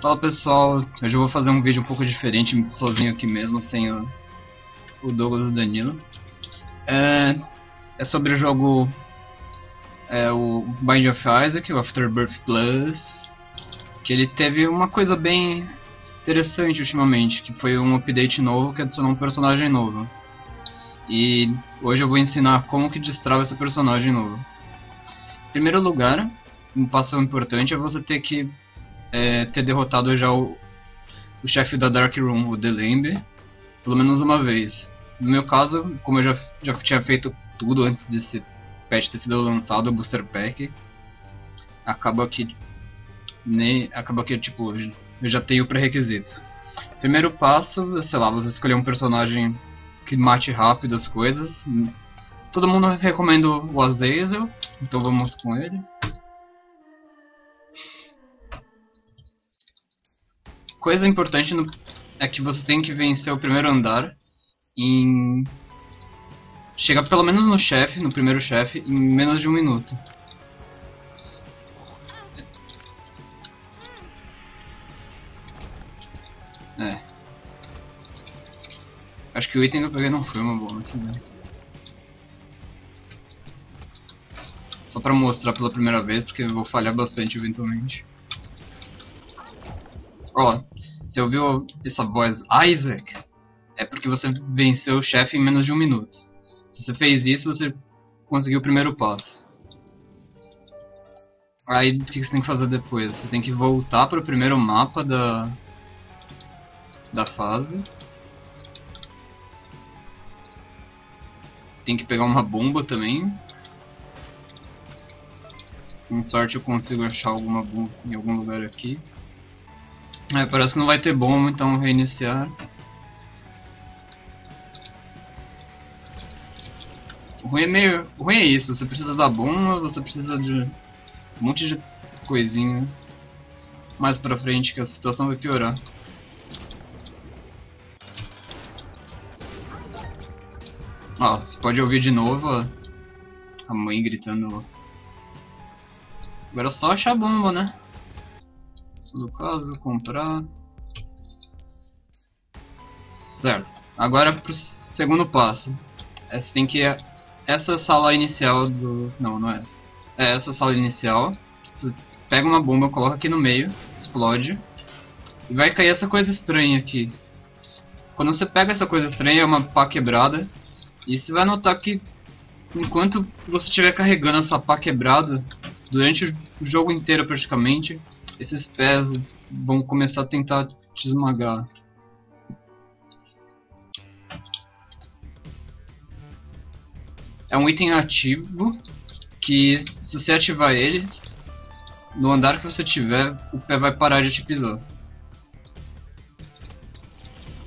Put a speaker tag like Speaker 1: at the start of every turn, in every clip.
Speaker 1: Fala pessoal, hoje eu vou fazer um vídeo um pouco diferente, sozinho aqui mesmo, sem o, o Douglas e o Danilo. É, é sobre o jogo é, o Bind of Isaac, o Afterbirth Plus, que ele teve uma coisa bem interessante ultimamente, que foi um update novo que adicionou um personagem novo. E hoje eu vou ensinar como que destrava esse personagem novo. Em primeiro lugar, um passo importante é você ter que é, ter derrotado já o, o chefe da Dark Room, o Delembe, pelo menos uma vez. No meu caso, como eu já, já tinha feito tudo antes desse patch ter sido lançado, o Booster Pack, acaba que nem acaba que tipo eu já tenho o pré-requisito. Primeiro passo, sei lá, você escolher um personagem que mate rápido as coisas. Todo mundo recomenda o Azazel, então vamos com ele. Coisa importante no, é que você tem que vencer o primeiro andar em. Chegar pelo menos no chefe, no primeiro chefe, em menos de um minuto. É. Acho que o item que eu peguei não foi uma boa, assim, né? Só pra mostrar pela primeira vez, porque eu vou falhar bastante eventualmente. Ó, você ouviu essa voz Isaac? É porque você venceu o chefe em menos de um minuto. Se você fez isso, você conseguiu o primeiro passo. Aí o que você tem que fazer depois? Você tem que voltar para o primeiro mapa da da fase. Tem que pegar uma bomba também. Com sorte eu consigo achar alguma bomba em algum lugar aqui. É, parece que não vai ter bomba, então reiniciar. O ruim é meio. O ruim é isso, você precisa da bomba, você precisa de um monte de coisinha mais pra frente que a situação vai piorar. Ó, você pode ouvir de novo a mãe gritando. Agora é só achar a bomba, né? No caso, comprar. Certo. Agora pro segundo passo. É, você tem que essa sala inicial do. Não, não é essa. É essa sala inicial. Você pega uma bomba, coloca aqui no meio, explode. E vai cair essa coisa estranha aqui. Quando você pega essa coisa estranha, é uma pá quebrada. E você vai notar que enquanto você estiver carregando essa pá quebrada, durante o jogo inteiro praticamente, esses pés vão começar a tentar te esmagar. É um item ativo que se você ativar eles, no andar que você tiver, o pé vai parar de te pisar.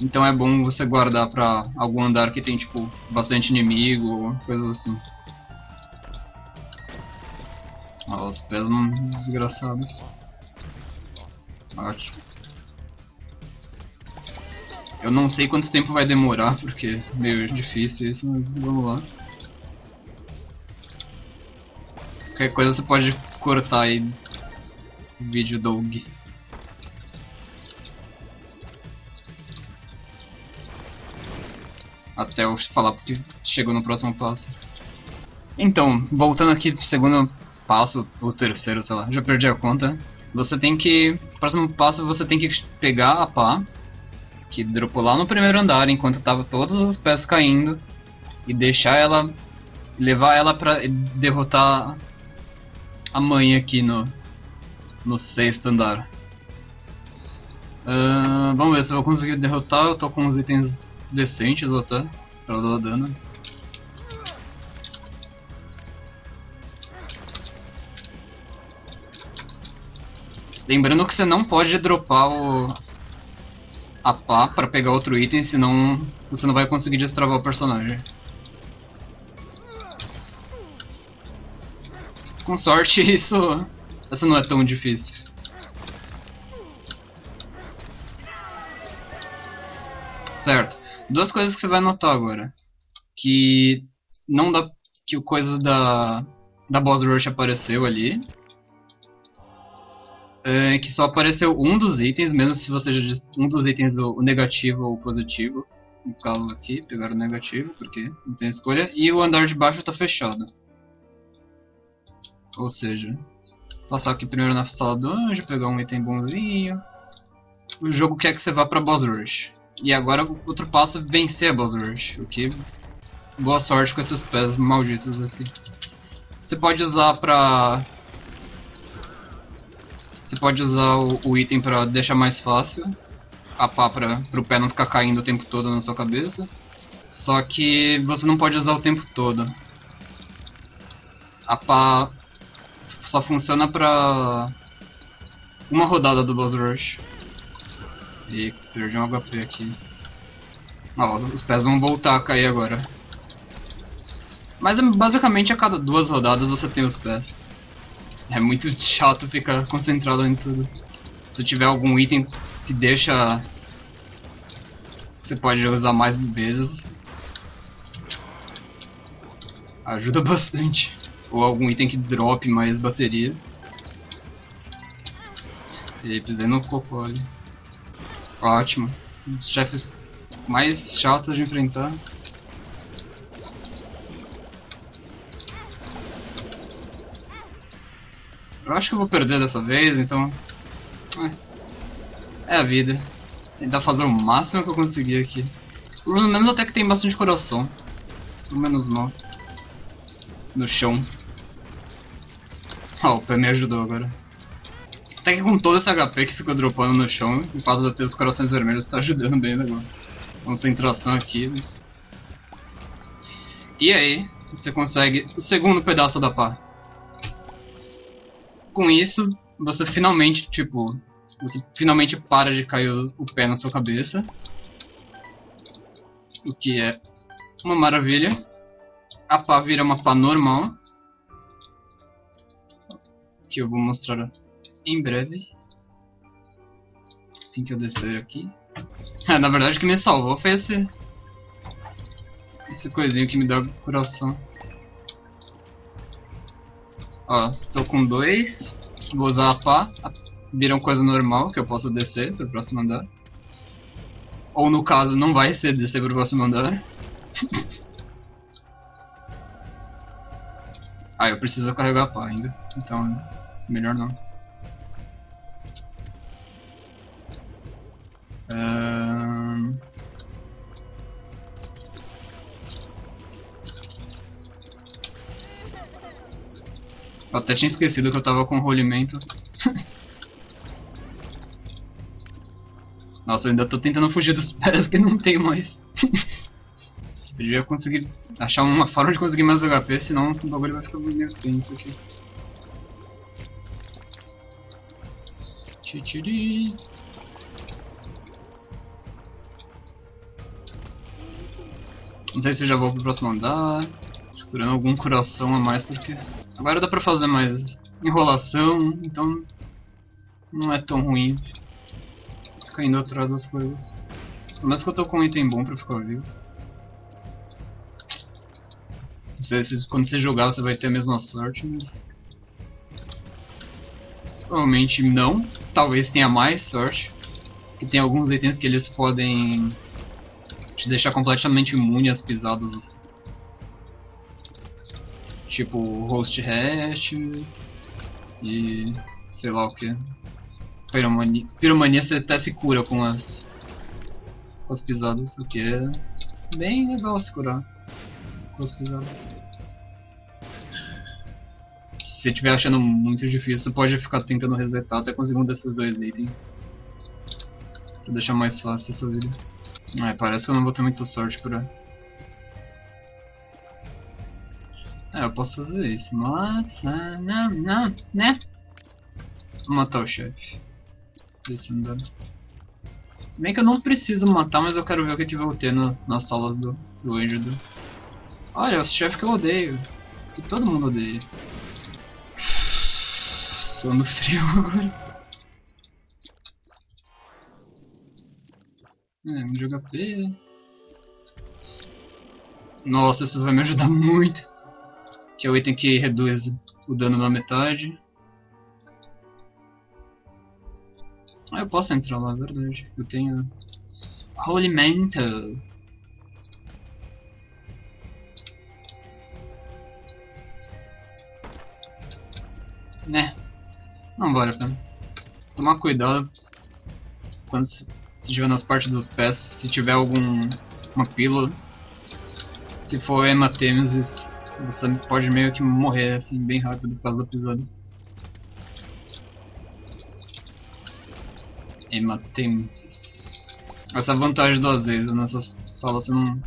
Speaker 1: Então é bom você guardar pra algum andar que tem, tipo, bastante inimigo ou coisas assim. Ó, os pés não desgraçados. Ótimo. Eu não sei quanto tempo vai demorar, porque é meio difícil isso, mas vamos lá. Qualquer coisa você pode cortar aí o vídeo do Doug. Até eu falar porque chegou no próximo passo. Então, voltando aqui pro segundo passo, ou terceiro, sei lá, já perdi a conta. Você tem que. Próximo passo você tem que pegar a pá, que dropou lá no primeiro andar enquanto tava todos os pés caindo, e deixar ela. levar ela pra derrotar a mãe aqui no. no sexto andar. Uh, vamos ver se eu vou conseguir derrotar, eu tô com uns itens decentes até, pra dar dano. Lembrando que você não pode dropar o a pá para pegar outro item, senão você não vai conseguir destravar o personagem. Com sorte isso, essa não é tão difícil. Certo. Duas coisas que você vai notar agora. Que não dá que o coisa da da boss rush apareceu ali é, que só apareceu um dos itens, mesmo se você já disse um dos itens o negativo ou o positivo. No caso aqui, pegar o negativo, porque não tem escolha. E o andar de baixo está fechado. Ou seja, passar aqui primeiro na sala do anjo, pegar um item bonzinho. O jogo quer que você vá para Boss Rush. E agora o outro passo é vencer a Boss Rush. O que boa sorte com esses pés malditos aqui. Você pode usar pra você pode usar o, o item para deixar mais fácil. A pá pra, pro pé não ficar caindo o tempo todo na sua cabeça. Só que você não pode usar o tempo todo. A pá só funciona pra uma rodada do Boss Rush. E perdi um HP aqui. Ó, os pés vão voltar a cair agora. Mas basicamente a cada duas rodadas você tem os pés. É muito chato ficar concentrado em tudo. Se tiver algum item que deixa... Você pode usar mais vezes. Ajuda bastante. Ou algum item que drop mais bateria. E pisei no cocô ali. Ótimo. Os chefes mais chatos de enfrentar. Eu acho que eu vou perder dessa vez, então... É, é a vida. Tentar fazer o máximo que eu conseguir aqui. Pelo menos até que tem bastante coração. Pelo menos mal. No chão. Ó, oh, o pé me ajudou agora. Até que com todo esse HP que ficou dropando no chão, o fato de eu ter os corações vermelhos tá ajudando bem agora. Concentração aqui. Né? E aí, você consegue o segundo pedaço da pá com isso, você finalmente, tipo, você finalmente para de cair o, pé na sua cabeça. O que é uma maravilha. A pá vira uma pá normal. Que eu vou mostrar em breve. Assim que eu descer aqui. É, na verdade o que me salvou foi esse... Esse coisinho que me dá coração. Ó, estou com dois. Vou usar a pá. Vira uma coisa normal que eu posso descer pro próximo andar. Ou no caso, não vai ser descer pro próximo andar. ah, eu preciso carregar a pá ainda. Então, melhor não. Um... Eu até tinha esquecido que eu tava com rolimento. Nossa, eu ainda tô tentando fugir dos pés que não tem mais. eu devia conseguir achar uma forma de conseguir mais HP, senão o bagulho vai ficar muito tenso aqui. Tchitiri. Não sei se eu já vou pro próximo andar. Procurando algum coração a mais porque Agora dá pra fazer mais enrolação, então não é tão ruim ficar indo atrás das coisas. Pelo menos que eu tô com um item bom pra ficar vivo. Não sei se quando você jogar você vai ter a mesma sorte, mas... Provavelmente não. Talvez tenha mais sorte. E tem alguns itens que eles podem te deixar completamente imune às pisadas tipo host rest e sei lá o que. Piromania, piromania você até se cura com as, com as pisadas, o que é bem legal se curar com as pisadas. Se estiver achando muito difícil, você pode ficar tentando resetar até conseguir um desses dois itens. Pra deixar mais fácil essa vida. É, parece que eu não vou ter muita sorte pra posso fazer isso, mas... Ah, não, não, né? Vou matar o chefe. Andar. Se bem que eu não preciso matar, mas eu quero ver o que, que vai ter no, nas salas do, do anjo do... Olha, o chefe que eu odeio. Que todo mundo odeia. Sono frio agora. É, um de HP. Nossa, isso vai me ajudar muito que é o item que reduz o dano na metade. Ah, eu posso entrar lá, é verdade. Eu tenho... Holy Mantle. Né. Não vale a. Tomar cuidado quando se estiver nas partes dos pés, se tiver algum uma pílula. Se for hematemesis, você pode meio que morrer assim bem rápido por causa da pisada. Hematemesis. Essa é a vantagem do Azezo, nessa sala você não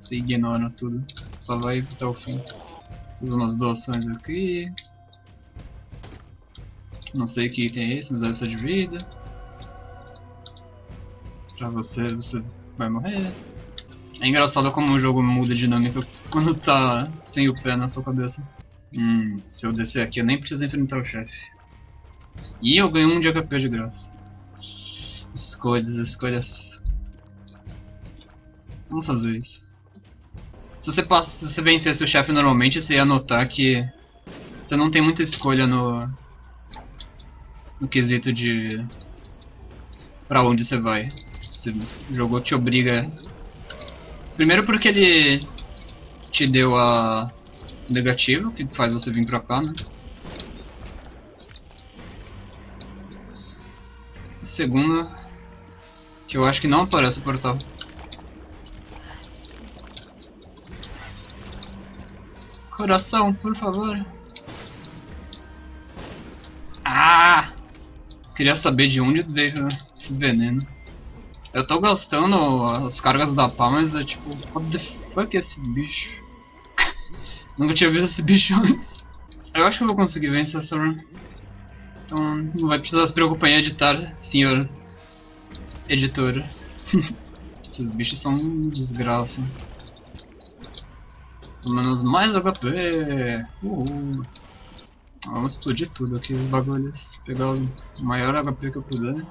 Speaker 1: se ignora tudo, só vai até o fim. Fiz umas doações aqui. Não sei que item é esse, mas deve ser de vida. Pra você, você vai morrer. É engraçado como o jogo muda a dinâmica quando tá sem o pé na sua cabeça. Hum, se eu descer aqui eu nem preciso enfrentar o chefe. E eu ganho um de HP de graça. Escolhas, escolhas. Vamos fazer isso. Se você, passa, se você vencesse o chefe normalmente, você ia notar que você não tem muita escolha no, no quesito de pra onde você vai. Você, o jogo te obriga. Primeiro porque ele te deu a negativo, que faz você vir pra cá, né? Segundo, que eu acho que não aparece o portal. Coração, por favor. Ah! Queria saber de onde veio esse veneno. Eu tô gastando as cargas da pá, mas é tipo, what the fuck é esse bicho? Nunca tinha visto esse bicho antes. Eu acho que eu vou conseguir vencer essa run. Então não vai precisar se preocupar em editar, senhor editora. Esses bichos são desgraça. Pelo menos mais HP. Uhul. Vamos explodir tudo aqui, os bagulhos. Pegar o maior HP que eu puder.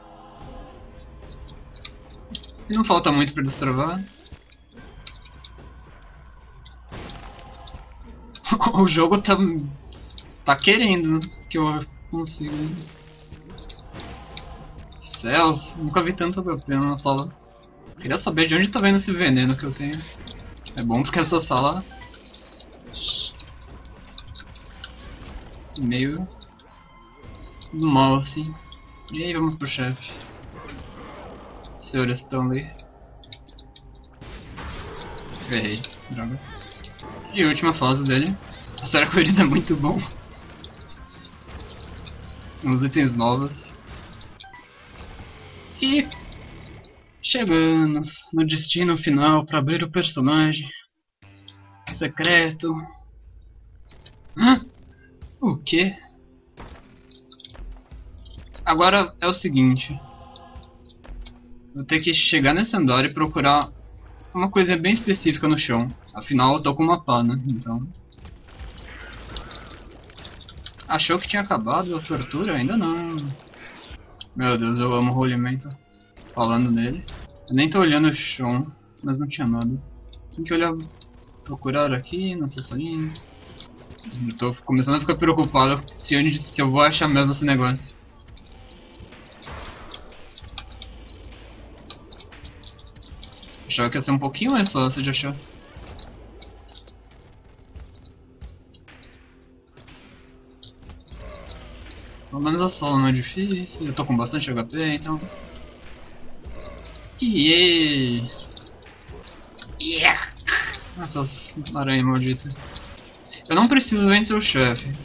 Speaker 1: Não falta muito pra destravar. o jogo tá. tá querendo que eu consiga. Céus, nunca vi tanto HP na sala. Queria saber de onde tá vendo esse veneno que eu tenho. É bom porque essa sala meio do mal assim. E aí vamos pro chefe. Senhor Stanley. Errei, droga. E última fase dele. A série com eles é muito bom. Uns itens novos. E chegamos no destino final para abrir o personagem secreto. Hã? O quê? Agora é o seguinte. Vou ter que chegar nesse andar e procurar uma coisa bem específica no chão. Afinal eu tô com uma pá, né? Então... Achou que tinha acabado a tortura? Ainda não. Meu Deus, eu amo o rolimento. Falando nele. Eu nem tô olhando o chão, mas não tinha nada. Tem que olhar... Procurar aqui, nas sessões. Tô começando a ficar preocupado se, onde, se eu vou achar mesmo esse negócio. Achava que ia ser um pouquinho mais fácil de achar. Pelo menos a sala não é difícil, eu tô com bastante HP, então... Yeah! Yeah! Essas aranhas malditas. Eu não preciso vencer o chefe.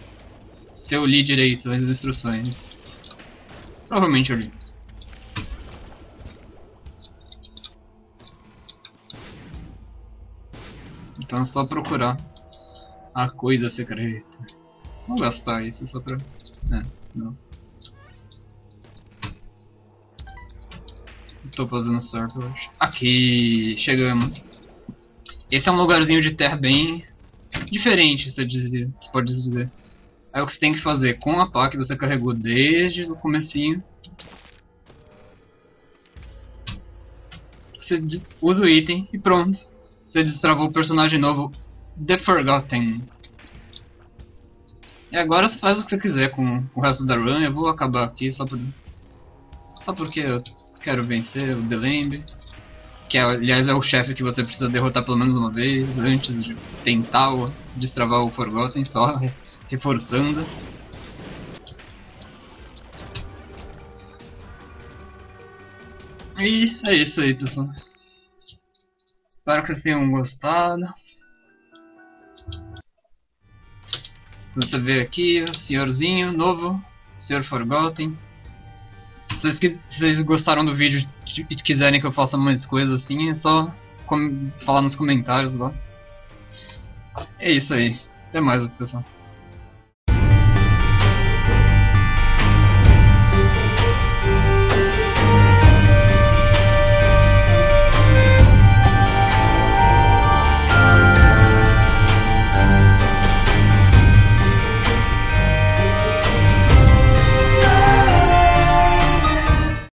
Speaker 1: Se eu li direito as instruções. Provavelmente eu li. Então é só procurar a coisa secreta. Vou gastar isso só pra... É, não. Estou fazendo certo, acho. Aqui, chegamos. Esse é um lugarzinho de terra bem diferente, você, dizer, você pode dizer. Aí o que você tem que fazer com a pá que você carregou desde o comecinho. Você usa o item e pronto. Você destravou o personagem novo The Forgotten. E agora você faz o que você quiser com o resto da run. Eu vou acabar aqui só pra Só porque eu quero vencer o Delembe. Que é, aliás é o chefe que você precisa derrotar pelo menos uma vez antes de tentar destravar o Forgotten, só reforçando. E é isso aí, pessoal. Espero que vocês tenham gostado. Você vê aqui o senhorzinho novo, Senhor Forgotten. Se vocês, se vocês gostaram do vídeo e quiserem que eu faça mais coisas assim, é só falar nos comentários lá. É isso aí. Até mais, pessoal.